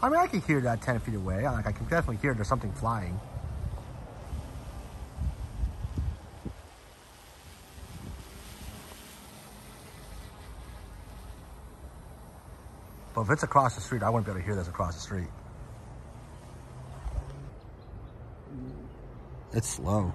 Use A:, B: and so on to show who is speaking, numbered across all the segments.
A: I mean, I can hear that 10 feet away. Like, I can definitely hear there's something flying. But if it's across the street, I wouldn't be able to hear this across the street. It's slow.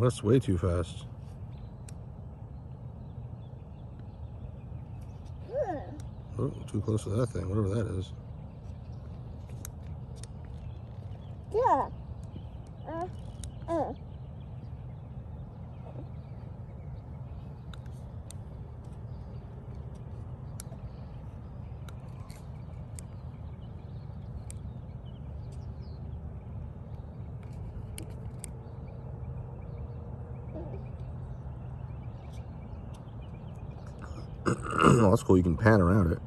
B: That's way too fast. Oh, too close to that thing, whatever that is.
C: Yeah. Uh, uh.
B: oh, that's cool. You can pan around it.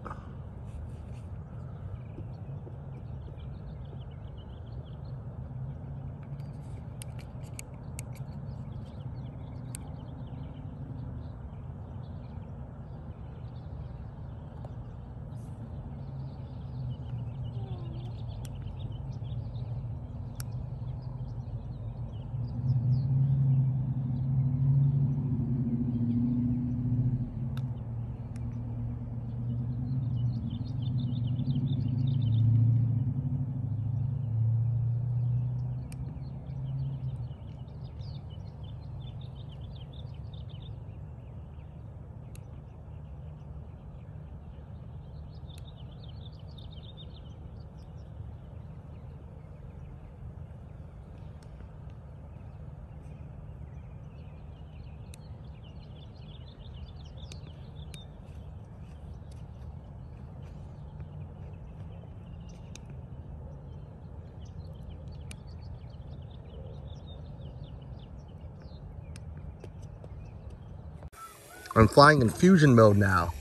A: I'm flying in fusion mode now.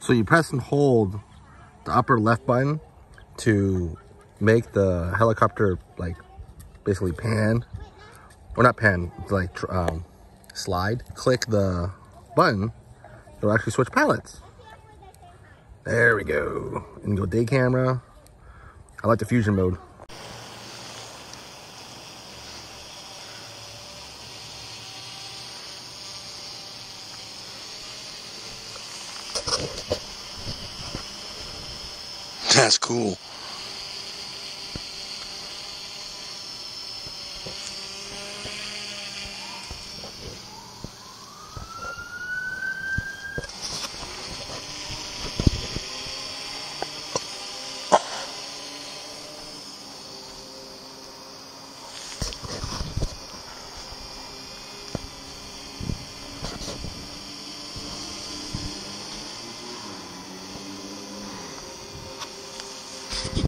A: So you press and hold the upper left button to make the helicopter like basically pan. Or not pan like um, slide. Click the button it'll actually switch pilots there we go. And go day camera. I like the fusion mode.
B: That's cool.